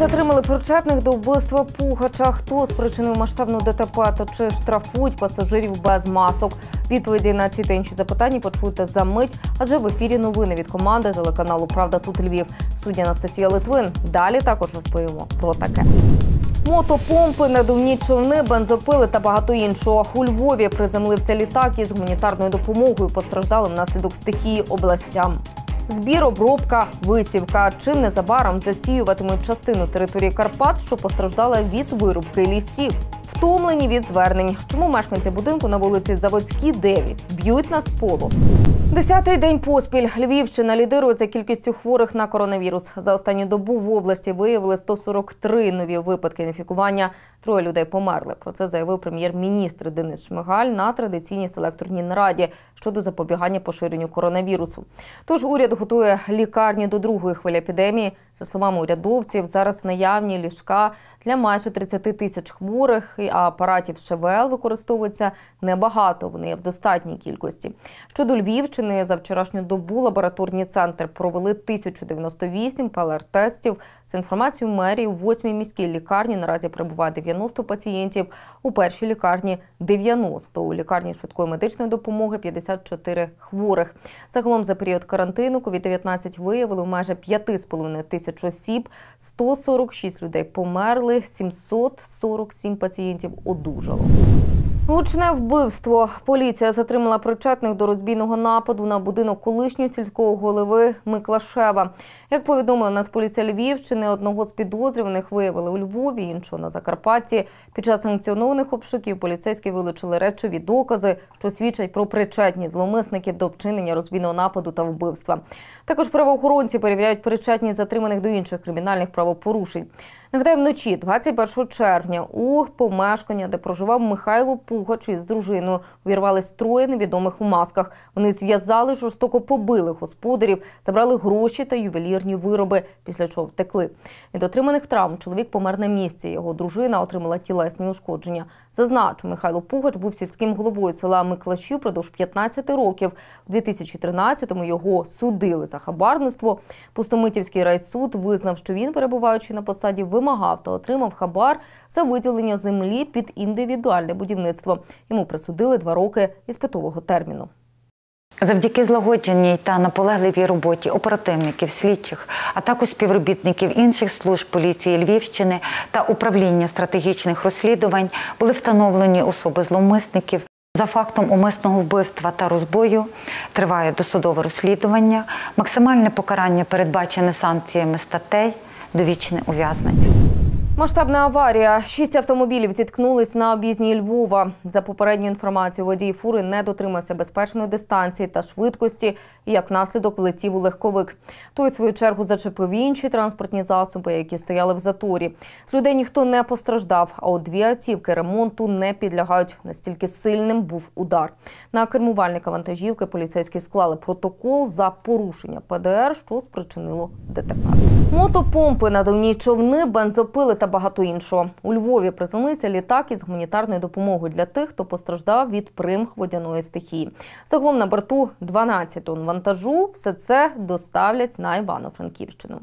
затримали причетних до вбивства Пугача. Хто спричинив масштабну ДТП та чи штрафують пасажирів без масок? Відповіді на ці та інші запитання почуєте за мить, адже в ефірі новини від команди телеканалу Правда тут Львів. В студії Анастасія Литвин. Далі також розповімо про таке. Мотопомпи, надувні човни, бензопили та багато іншого. У Львові приземлився літак із гуманітарною допомогою постраждалим внаслідок стихії областям. Збір, обробка, висівка. Чи незабаром засіюватимуть частину території Карпат, що постраждала від вирубки лісів. Втомлені від звернень. Чому мешканці будинку на вулиці Заводській 9 б'ють на сполу? Десятий день поспіль Львівщина лідирує за кількістю хворих на коронавірус. За останню добу в області виявили 143 нові випадки інфікування. Троє людей померли. Про це заявив прем'єр-міністр Денис Шмигаль на традиційній селекторній нараді щодо запобігання поширенню коронавірусу. Тож уряд готує лікарні до другої хвилі епідемії. За словами урядовців, зараз наявні ліжка для майже 30 тисяч хворих, апаратів ШВЛ використовується небагато. Вони є в достатній кількості. Щодо Львівщини, за вчорашню добу лабораторні центри провели 1098 ПЛР-тестів. З інформацією мерії, у восьмій міській лікарні наразі перебуває 90 пацієнтів, у першій лікарні 90, у лікарні швидкої медичної допомоги 54 хворих. Загалом за період карантину COVID-19 виявили майже 5,5 тисяч осіб, 146 людей померли, 747 пацієнтів одужало. Гучне вбивство. Поліція затримала причетних до розбійного нападу на будинок колишнього сільського голови Миклашева. Як повідомила нас поліція Львівщини, одного з підозрюваних виявили у Львові, іншого на Закарпатті. Під час санкціонованих обшуків поліцейські вилучили речові докази, що свідчать про причетність зловмисників до вчинення розбійного нападу та вбивства. Також правоохоронці перевіряють причетність затриманих до інших кримінальних правопорушень. Нагадаю, вночі, 21 червня, у помешкання, де проживав Михайло Пугач із дружиною, увірвались троє невідомих у масках. Вони зв'язали, жорстоко побили господарів, забрали гроші та ювелірні вироби, після чого втекли. Від отриманих травм чоловік помер на місці. Його дружина отримала тілесні ушкодження. Зазначу, Михайло Пугач був сільським головою села Миклашів впродовж 15 років. У 2013-му його судили за хабарництво. Пустомитівський райсуд визнав, що він, перебуваючи на посаді, вимагав та отримав хабар за виділення землі під індивідуальне будівництво. Йому присудили два роки іспитового терміну. Завдяки злагодженій та наполегливій роботі оперативників, слідчих, а також співробітників інших служб поліції Львівщини та управління стратегічних розслідувань були встановлені особи зловмисників. За фактом умисного вбивства та розбою триває досудове розслідування. Максимальне покарання передбачене санкціями статей довічне ув'язнення. Масштабна аварія. Шість автомобілів зіткнулись на об'їзній Львова. За попередньою інформацією, водій фури не дотримався безпечної дистанції та швидкості, і як наслідок влетів у легковик. Той, в свою чергу, зачепив інші транспортні засоби, які стояли в заторі. З людей ніхто не постраждав, а от дві автівки ремонту не підлягають. Настільки сильним був удар. На кермувальника вантажівки поліцейські склали протокол за порушення ПДР, що спричинило ДТП. Мотопомпи, надувні човни, бензопили та багато іншого. У Львові приземлився літак із гуманітарною допомогою для тих, хто постраждав від примх водяної стихії. Загалом на борту 12 тонн вантажу. Все це доставлять на Івано-Франківщину.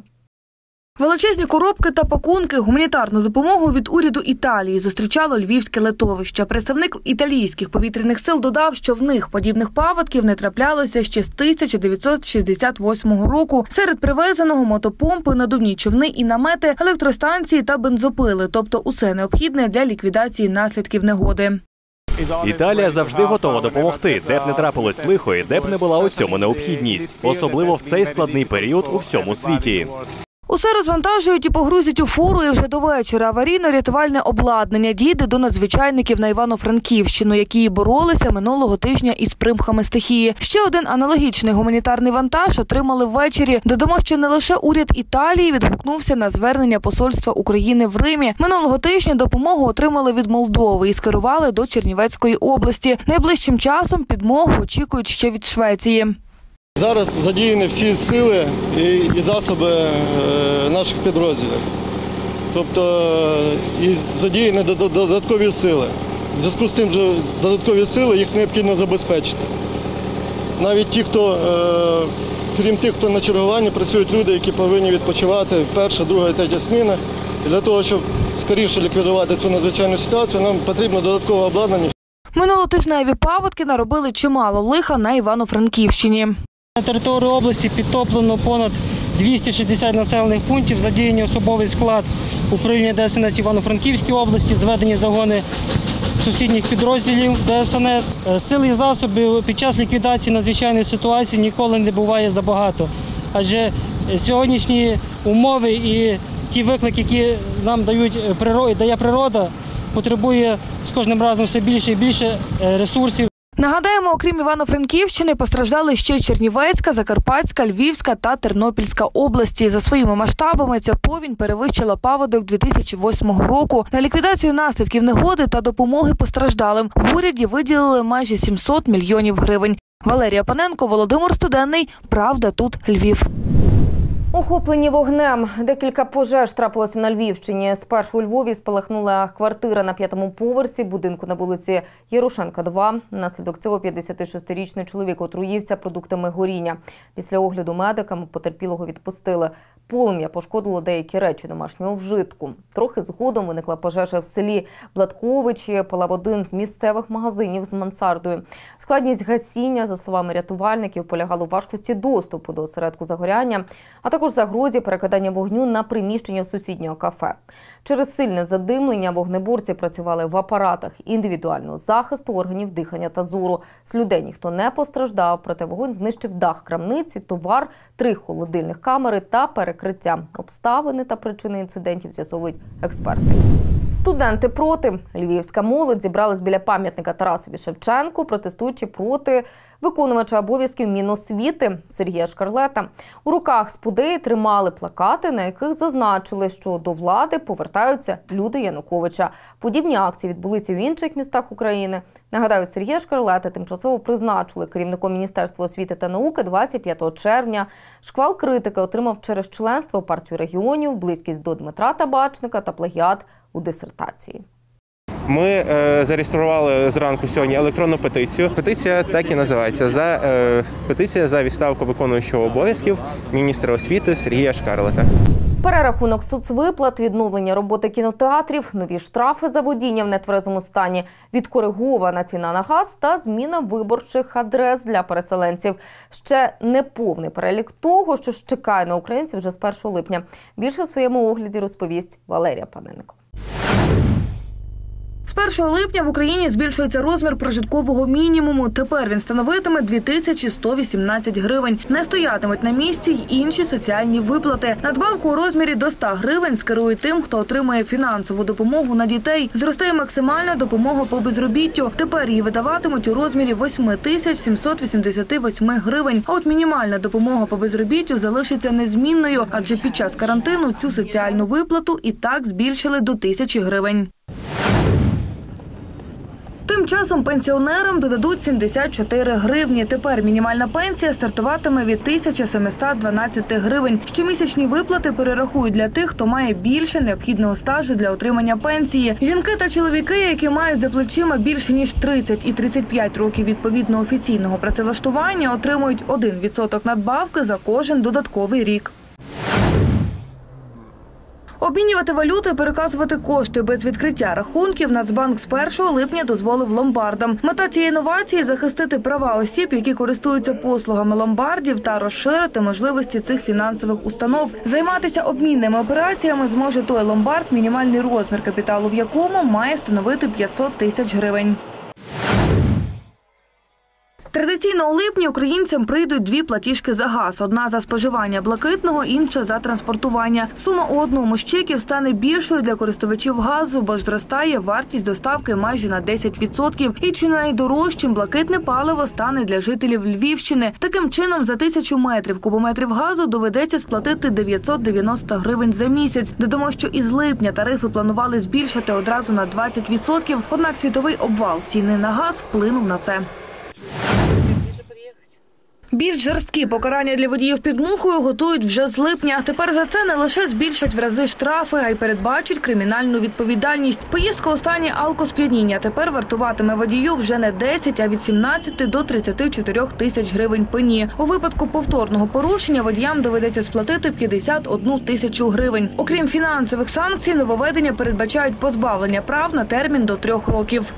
Величезні коробки та пакунки гуманітарну допомогу від уряду Італії зустрічало львівське литовище. Представник італійських повітряних сил додав, що в них подібних паводків не траплялося ще з 1968 року. Серед привезеного мотопомпи, надувні човни і намети, електростанції та бензопили, тобто усе необхідне для ліквідації наслідків негоди. Італія завжди готова допомогти, де б не трапилось лихо і де б не була у цьому необхідність, особливо в цей складний період у всьому світі. Усе розвантажують і погрузять у фуру, і вже до вечора аварійно-рятувальне обладнання дійде до надзвичайників на Івано-Франківщину, які боролися минулого тижня із примхами стихії. Ще один аналогічний гуманітарний вантаж отримали ввечері. Додамо, що не лише уряд Італії відгукнувся на звернення посольства України в Римі. Минулого тижня допомогу отримали від Молдови і скерували до Чернівецької області. Найближчим часом підмогу очікують ще від Швеції. Зараз задіяні всі сили і, засоби е, наших підрозділів. Тобто е, і задіяні додаткові сили. В зв'язку з тим, що додаткові сили їх необхідно забезпечити. Навіть ті, хто е, крім тих, хто на чергуванні, працюють люди, які повинні відпочивати перша, друга і третя зміна. І для того, щоб скоріше ліквідувати цю надзвичайну ситуацію, нам потрібно додаткове обладнання. Минулотижневі паводки наробили чимало лиха на Івано-Франківщині. На території області підтоплено понад 260 населених пунктів, задіяні особовий склад управління ДСНС Івано-Франківській області, зведені загони сусідніх підрозділів ДСНС. Е, Сили і засоби під час ліквідації надзвичайної ситуації ніколи не буває забагато. Адже е, сьогоднішні умови і ті виклики, які нам дають природа, дає природа, потребує з кожним разом все більше і більше е, ресурсів. Нагадаємо, окрім Івано-Франківщини, постраждали ще Чернівецька, Закарпатська, Львівська та Тернопільська області. За своїми масштабами ця повінь перевищила паводок 2008 року. На ліквідацію наслідків негоди та допомоги постраждалим в уряді виділили майже 700 мільйонів гривень. Валерія Паненко, Володимир Студенний. Правда, тут Львів. Охоплені вогнем. Декілька пожеж трапилося на Львівщині. Спершу у Львові спалахнула квартира на п'ятому поверсі будинку на вулиці Ярошенка, 2. Наслідок цього 56-річний чоловік отруївся продуктами горіння. Після огляду медиками потерпілого відпустили. Полум'я пошкодило деякі речі домашнього вжитку. Трохи згодом виникла пожежа в селі Бладковичі. Палав один з місцевих магазинів з мансардою. Складність гасіння, за словами рятувальників, полягала у важкості доступу до осередку загоряння, а також загрозі перекидання вогню на приміщення сусіднього кафе. Через сильне задимлення вогнеборці працювали в апаратах індивідуального захисту органів дихання та зору. З людей ніхто не постраждав, проте вогонь знищив дах крамниці, товар, три холодильних камери та перекриття. Обставини та причини інцидентів з'ясовують експерти. Студенти проти львівська молодь зібрались біля пам'ятника Тарасові Шевченку, протестуючи проти виконувача обов'язків Міносвіти Сергія Шкарлета. У руках спудеї тримали плакати, на яких зазначили, що до влади повертаються люди Януковича. Подібні акції відбулися в інших містах України. Нагадаю, Сергія Шкарлета тимчасово призначили керівником Міністерства освіти та науки 25 червня. Шквал критики отримав через членство партію регіонів, близькість до Дмитра Табачника та плагіат у дисертації. Ми е, зареєстрували зранку сьогодні електронну петицію. Петиція так і називається за е, петиція за відставку виконуючого обов'язків міністра освіти Сергія Шкарлета. Перерахунок соцвиплат, відновлення роботи кінотеатрів, нові штрафи за водіння в нетверезому стані, відкоригована ціна на газ та зміна виборчих адрес для переселенців. Ще не повний перелік того, що чекає на українців вже з 1 липня. Більше в своєму огляді розповість Валерія Паненко. З 1 липня в Україні збільшується розмір прожиткового мінімуму. Тепер він становитиме 2118 гривень. Не стоятимуть на місці й інші соціальні виплати. Надбавку у розмірі до 100 гривень скерують тим, хто отримує фінансову допомогу на дітей. Зростає максимальна допомога по безробіттю. Тепер її видаватимуть у розмірі 8788 гривень. А от мінімальна допомога по безробіттю залишиться незмінною, адже під час карантину цю соціальну виплату і так збільшили до тисячі гривень. Часом пенсіонерам додадуть 74 гривні. Тепер мінімальна пенсія стартуватиме від 1712 гривень. Щомісячні виплати перерахують для тих, хто має більше необхідного стажу для отримання пенсії. Жінки та чоловіки, які мають за плечима більше ніж 30 і 35 років відповідно офіційного працевлаштування, отримують 1% надбавки за кожен додатковий рік. Обмінювати валюту і переказувати кошти без відкриття рахунків Нацбанк з 1 липня дозволив ломбардам. Мета цієї інновації захистити права осіб, які користуються послугами ломбардів, та розширити можливості цих фінансових установ. Займатися обмінними операціями зможе той ломбард, мінімальний розмір капіталу в якому має становити 500 тисяч гривень. Традиційно у липні українцям прийдуть дві платіжки за газ: одна за споживання блакитного, інша за транспортування. Сума у одному з чеків стане більшою для користувачів газу, бо ж зростає вартість доставки майже на 10%. І чи найдорожчим блакитне паливо стане для жителів Львівщини. Таким чином, за тисячу метрів кубометрів газу доведеться сплатити 990 гривень за місяць. Додамо, що із липня тарифи планували збільшити одразу на 20%, Однак світовий обвал ціни на газ вплинув на це. Більш жорсткі покарання для водіїв під мухою готують вже з липня. Тепер за це не лише збільшать в рази штрафи, а й передбачать кримінальну відповідальність. Поїздка у алкосп'яніння тепер вартуватиме водію вже не 10, а від 17 до 34 тисяч гривень пені. У випадку повторного порушення водіям доведеться сплатити 51 тисячу гривень. Окрім фінансових санкцій, нововведення передбачають позбавлення прав на термін до трьох років.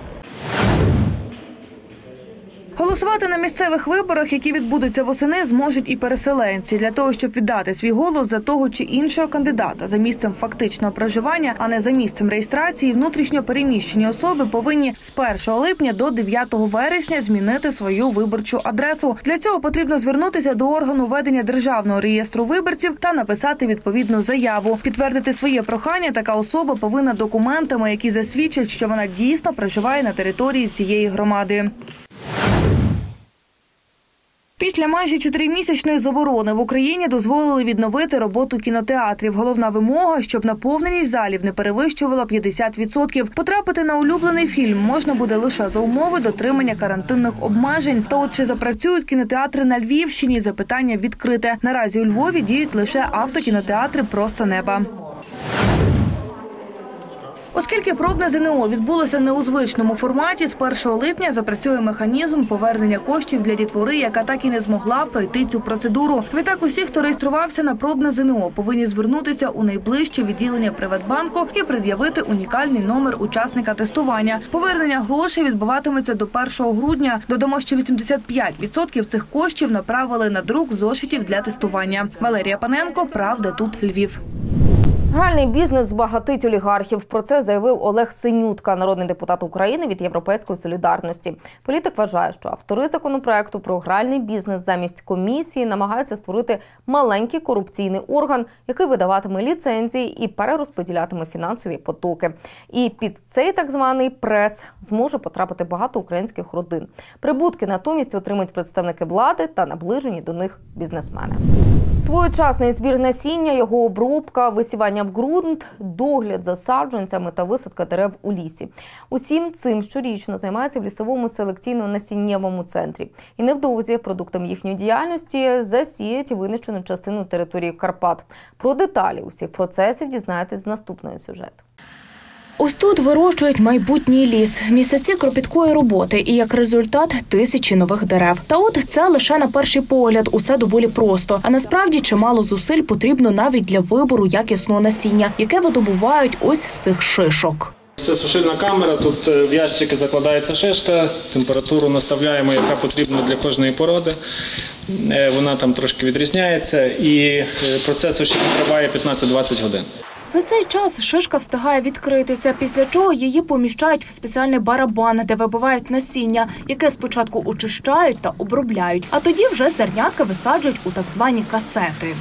Голосувати на місцевих виборах, які відбудуться восени, зможуть і переселенці для того, щоб віддати свій голос за того чи іншого кандидата за місцем фактичного проживання, а не за місцем реєстрації. Внутрішньо переміщені особи повинні з 1 липня до 9 вересня змінити свою виборчу адресу. Для цього потрібно звернутися до органу ведення державного реєстру виборців та написати відповідну заяву. Підтвердити своє прохання така особа повинна документами, які засвідчать, що вона дійсно проживає на території цієї громади. Після майже чотиримісячної заборони в Україні дозволили відновити роботу кінотеатрів. Головна вимога, щоб наповненість залів не перевищувала 50%. Потрапити на улюблений фільм можна буде лише за умови дотримання карантинних обмежень. Та от чи запрацюють кінотеатри на Львівщині? Запитання відкрите. Наразі у Львові діють лише автокінотеатри просто неба. Оскільки пробне ЗНО відбулося не у звичному форматі, з 1 липня запрацює механізм повернення коштів для дітвори, яка так і не змогла пройти цю процедуру. Відтак усі, хто реєструвався на пробне ЗНО, повинні звернутися у найближче відділення Приватбанку і пред'явити унікальний номер учасника тестування. Повернення грошей відбуватиметься до 1 грудня. Додамо, що 85% цих коштів направили на друк зошитів для тестування. Валерія Паненко, Правда, тут Львів. Гральний бізнес збагатить олігархів. Про це заявив Олег Синютка, народний депутат України від Європейської солідарності. Політик вважає, що автори законопроекту про гральний бізнес замість комісії намагаються створити маленький корупційний орган, який видаватиме ліцензії і перерозподілятиме фінансові потоки. І під цей так званий прес зможе потрапити багато українських родин. Прибутки натомість отримують представники влади та наближені до них бізнесмени. Своєчасний збір насіння, його обробка, висівання в ґрунт, догляд за саджанцями та висадка дерев у лісі. Усім цим щорічно займається в лісовому селекційно-насіннєвому центрі. І невдовзі продуктом їхньої діяльності засіять винищену частину території Карпат. Про деталі усіх процесів дізнаєтесь з наступного сюжету. Ось тут вирощують майбутній ліс, місяці кропіткої роботи і як результат тисячі нових дерев. Та от це лише на перший погляд, усе доволі просто. А насправді чимало зусиль потрібно навіть для вибору якісного насіння, яке видобувають ось з цих шишок. Це сушильна камера. Тут е, в ящики закладається шишка, температуру наставляємо, яка потрібна для кожної породи. Е, Вона там трошки відрізняється, і е, процес сушіння триває 15-20 годин. За цей час шишка встигає відкритися, після чого її поміщають в спеціальний барабан, де вибивають насіння, яке спочатку очищають та обробляють, а тоді вже зернятка висаджують у так звані касети.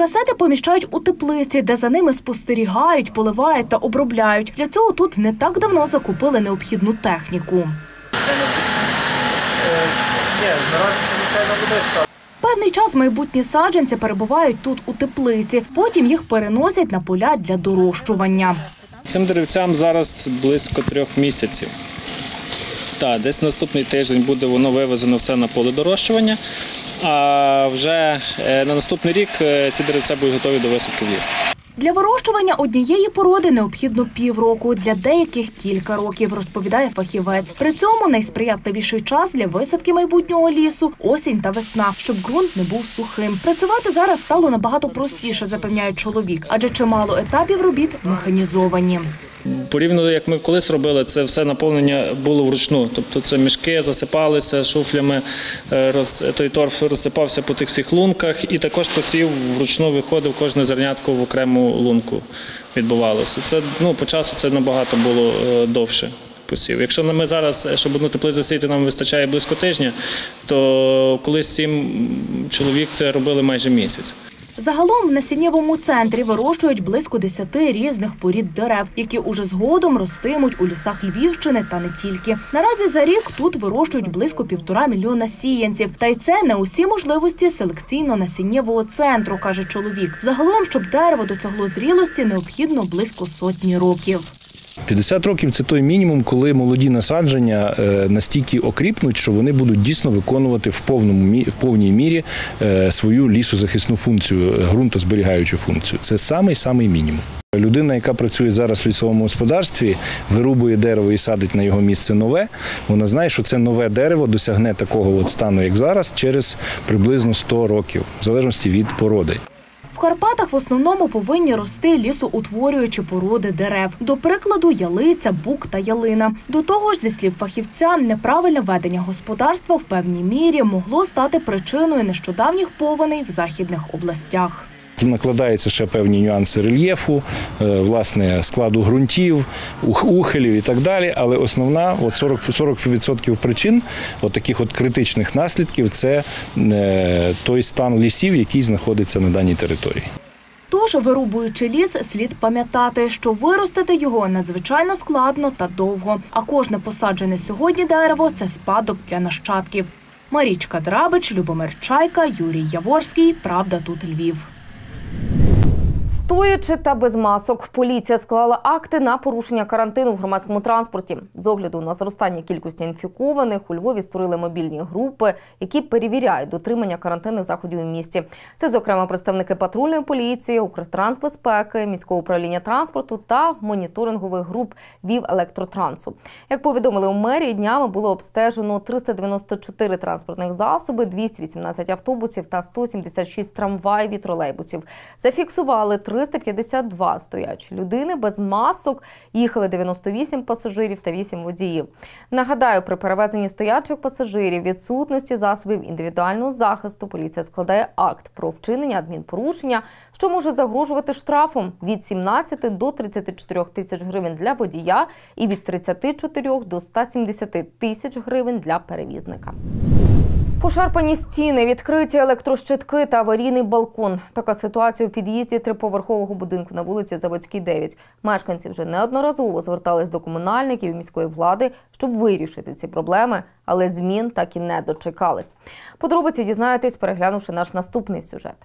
Касети поміщають у теплиці, де за ними спостерігають, поливають та обробляють. Для цього тут не так давно закупили необхідну техніку. Певний час майбутні саджанці перебувають тут у теплиці. Потім їх переносять на поля для дорощування. Цим деревцям зараз близько трьох місяців. Так, десь наступний тиждень буде воно вивезено все на поле дорощування. А вже е, на наступний рік е, ці деревця будуть готові до висадки в ліс. Для вирощування однієї породи необхідно півроку, для деяких кілька років, розповідає фахівець. При цьому найсприятливіший час для висадки майбутнього лісу осінь та весна, щоб ґрунт не був сухим. Працювати зараз стало набагато простіше, запевняє чоловік, адже чимало етапів робіт механізовані. Порівняно, як ми колись робили, це все наповнення було вручну. Тобто це мішки засипалися шуфлями, е, роз, той торф розсипався по тих всіх лунках, і також посів вручну виходив кожне зернятко в окрему лунку. Відбувалося. Це ну по часу це набагато було е, довше. Посів. Якщо ми зараз, е, щоб одну теплицю засіяти, нам вистачає близько тижня, то колись сім чоловік це робили майже місяць. Загалом в насіннєвому центрі вирощують близько 10 різних порід дерев, які уже згодом ростимуть у лісах Львівщини та не тільки. Наразі за рік тут вирощують близько півтора мільйона сіянців. Та й це не усі можливості селекційно-насіннєвого центру, каже чоловік. Загалом, щоб дерево досягло зрілості, необхідно близько сотні років. 50 років це той мінімум, коли молоді насадження е, настільки окріпнуть, що вони будуть дійсно виконувати в повному в повній мірі е, свою лісозахисну функцію, е, ґрунтозберігаючу функцію. Це самий самий мінімум. Людина, яка працює зараз в лісовому господарстві, вирубує дерево і садить на його місце нове. Вона знає, що це нове дерево досягне такого от стану, як зараз, через приблизно 100 років, в залежності від породи. Карпатах в основному повинні рости лісоутворюючі породи дерев. До прикладу, ялиця, бук та ялина. До того ж, зі слів фахівця, неправильне ведення господарства в певній мірі могло стати причиною нещодавніх повеней в західних областях. Накладаються ще певні нюанси рельєфу, е, власне, складу ґрунтів, ухилів і так далі. Але основна, от 40, 40% причин от таких от критичних наслідків це е, той стан лісів, який знаходиться на даній території. Тож, вирубуючи ліс, слід пам'ятати, що виростити його надзвичайно складно та довго. А кожне посаджене сьогодні дерево це спадок для нащадків. Марічка Драбич, Любомир Чайка, Юрій Яворський. Правда, тут Львів. Стоячи та без масок, поліція склала акти на порушення карантину в громадському транспорті. З огляду на зростання кількості інфікованих у Львові створили мобільні групи, які перевіряють дотримання карантинних заходів у місті. Це, зокрема, представники патрульної поліції, Укртрансбезпеки, міського управління транспорту та моніторингових груп ВІВ Електротрансу. Як повідомили у мерії, днями було обстежено 394 транспортних засоби, 218 автобусів та 176 трамваїв і тролейбусів. Зафіксували 352 стоячі людини без масок. Їхали 98 пасажирів та 8 водіїв. Нагадаю, при перевезенні стоячих пасажирів відсутності засобів індивідуального захисту поліція складає акт про вчинення адмінпорушення, що може загрожувати штрафом від 17 до 34 тисяч гривень для водія і від 34 до 170 тисяч гривень для перевізника. Пошарпані стіни, відкриті електрощитки та аварійний балкон. Така ситуація у під'їзді триповерхового будинку на вулиці Заводській, 9. Мешканці вже неодноразово звертались до комунальників і міської влади, щоб вирішити ці проблеми, але змін так і не дочекались. Подробиці дізнаєтесь, переглянувши наш наступний сюжет.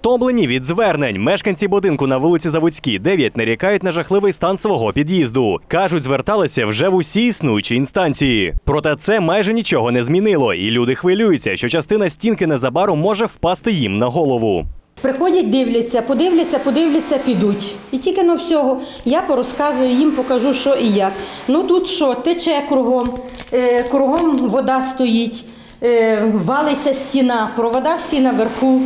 Втомлені від звернень. Мешканці будинку на вулиці Заводській, 9 нарікають на жахливий стан свого під'їзду. Кажуть, зверталися вже в усі існуючі інстанції. Проте це майже нічого не змінило, і люди хвилюються, що частина стінки незабаром може впасти їм на голову. Приходять, дивляться, подивляться, подивляться, підуть. І тільки на всього я порозказую їм, покажу, що і як. Ну тут що, тече кругом, е, кругом вода стоїть, е, валиться стіна, провода всі наверху.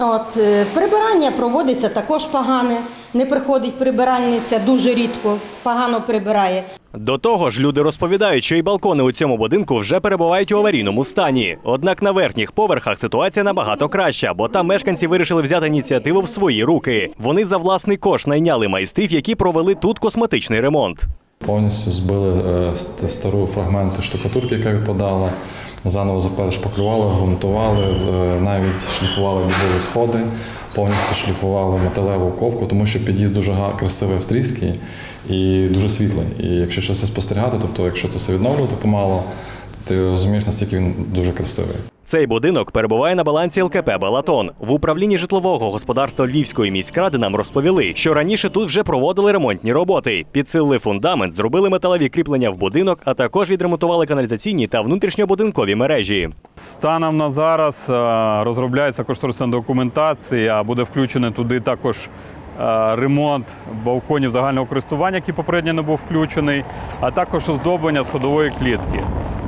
От, е, прибирання проводиться також погане. Не приходить прибиральниця дуже рідко, погано прибирає. До того ж, люди розповідають, що і балкони у цьому будинку вже перебувають у аварійному стані. Однак на верхніх поверхах ситуація набагато краща, бо там мешканці вирішили взяти ініціативу в свої руки. Вони за власний кошт найняли майстрів, які провели тут косметичний ремонт. Повністю збили е, стару фрагменти штукатурки, яка відпадала, заново заперешпаклювали, ґрунтували, е, навіть шліфували відбові сходи, повністю шліфували металеву ковку, тому що під'їзд дуже красивий австрійський і дуже світлий. І якщо це спостерігати, тобто якщо це все відновлювати помало, ти розумієш, наскільки він дуже красивий. Цей будинок перебуває на балансі ЛКП Балатон. В управлінні житлового господарства Львівської міськради нам розповіли, що раніше тут вже проводили ремонтні роботи, підсилили фундамент, зробили металеві кріплення в будинок, а також відремонтували каналізаційні та внутрішньобудинкові мережі. Станом на зараз е, розробляється кошторисна документація, буде включений туди також е, ремонт балконів загального користування, який попередньо не був включений, а також оздоблення сходової клітки.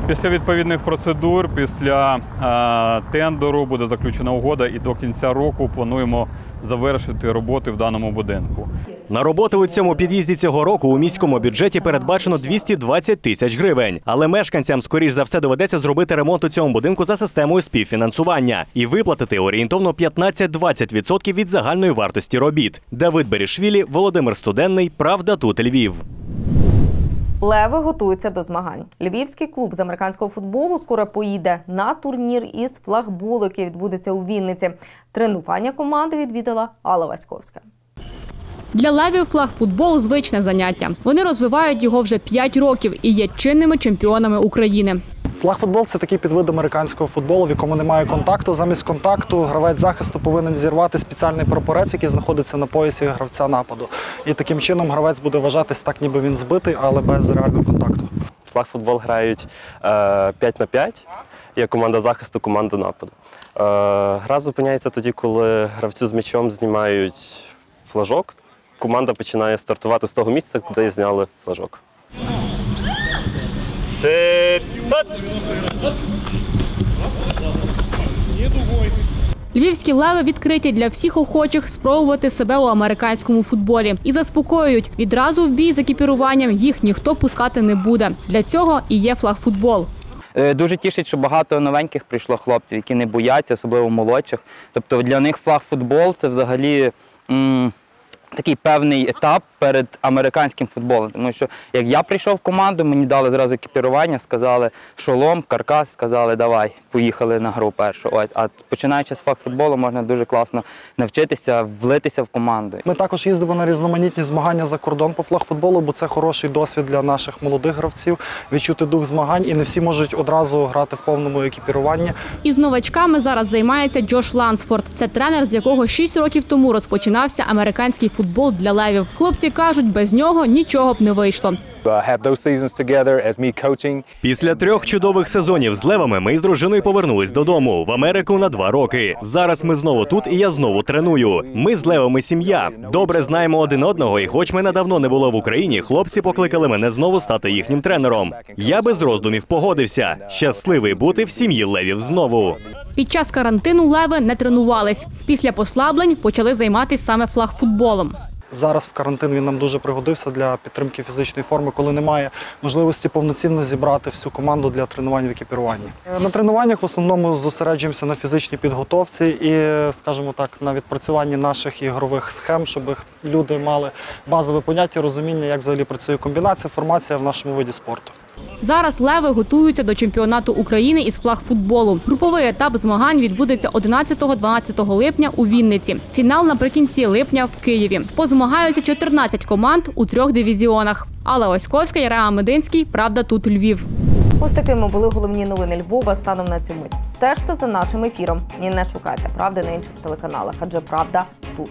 Після відповідних процедур, після е, тендеру буде заключена угода, і до кінця року плануємо завершити роботи в даному будинку. На роботи у цьому під'їзді цього року у міському бюджеті передбачено 220 тисяч гривень. Але мешканцям, скоріш за все, доведеться зробити ремонт у цьому будинку за системою співфінансування і виплатити орієнтовно 15-20% від загальної вартості робіт. Давид Берішвілі, Володимир Студенний, Правда тут Львів. Леви готуються до змагань. Львівський клуб з американського футболу скоро поїде на турнір із флагболу, який відбудеться у Вінниці. Тренування команди відвідала Алла Васьковська. Для левів флагфутбол – звичне заняття. Вони розвивають його вже 5 років і є чинними чемпіонами України. Флагфутбол це такий підвид американського футболу, в якому немає контакту. Замість контакту гравець захисту повинен зірвати спеціальний прапорець, який знаходиться на поясі гравця нападу. І таким чином гравець буде вважатись так, ніби він збитий, але без реального контакту. Флагфутбол грають е, 5 на 5. Є команда захисту, команда нападу. Е, гра зупиняється тоді, коли гравцю з м'ячом знімають флажок. Команда починає стартувати з того місця, куди зняли флажок. Львівські леви відкриті для всіх охочих спробувати себе у американському футболі і заспокоюють відразу в бій з екіпіруванням їх ніхто пускати не буде. Для цього і є флагфутбол. Е, Дуже тішить, що багато новеньких прийшло хлопців, які не бояться, особливо молодших. Тобто для них флаг-футбол це взагалі м, такий певний етап перед американським футболом. Тому що як я прийшов в команду, мені дали зразу екіпірування, сказали шолом, каркас, сказали, давай, поїхали на гру першу. Ось. А починаючи з флаг-футболу, можна дуже класно навчитися, влитися в команду. Ми також їздимо на різноманітні змагання за кордон по флагфутболу, бо це хороший досвід для наших молодих гравців відчути дух змагань, і не всі можуть одразу грати в повному екіпіруванні. Із новачками зараз займається Джош Лансфорд. Це тренер, з якого 6 років тому розпочинався американський футбол для левів. Хлопці кажуть, без нього нічого б не вийшло. Після трьох чудових сезонів з левами ми з дружиною повернулись додому в Америку на два роки. Зараз ми знову тут, і я знову треную. Ми з левами сім'я. Добре знаємо один одного, і хоч мене давно не було в Україні, хлопці покликали мене знову стати їхнім тренером. Я без роздумів погодився. Щасливий бути в сім'ї левів знову. Під час карантину леви не тренувались. Після послаблень почали займатися саме флагфутболом. Зараз в карантин він нам дуже пригодився для підтримки фізичної форми, коли немає можливості повноцінно зібрати всю команду для тренувань в екіпіруванні. Е, На тренуваннях в основному зосереджуємося на фізичній підготовці і, скажімо так, на відпрацюванні наших ігрових схем, щоб люди мали базове поняття, розуміння, як взагалі працює комбінація, формація в нашому виді спорту. Зараз леви готуються до чемпіонату України із флагфутболу. Груповий етап змагань відбудеться 11-12 липня у Вінниці. Фінал наприкінці липня в Києві. Позмагаються 14 команд у трьох дивізіонах. Алла Оськовська, Яреа Мединський. Правда, тут Львів. Ось такими були головні новини Львова станом на цю мить. Стежте за нашим ефіром і не шукайте правди на інших телеканалах, адже правда тут.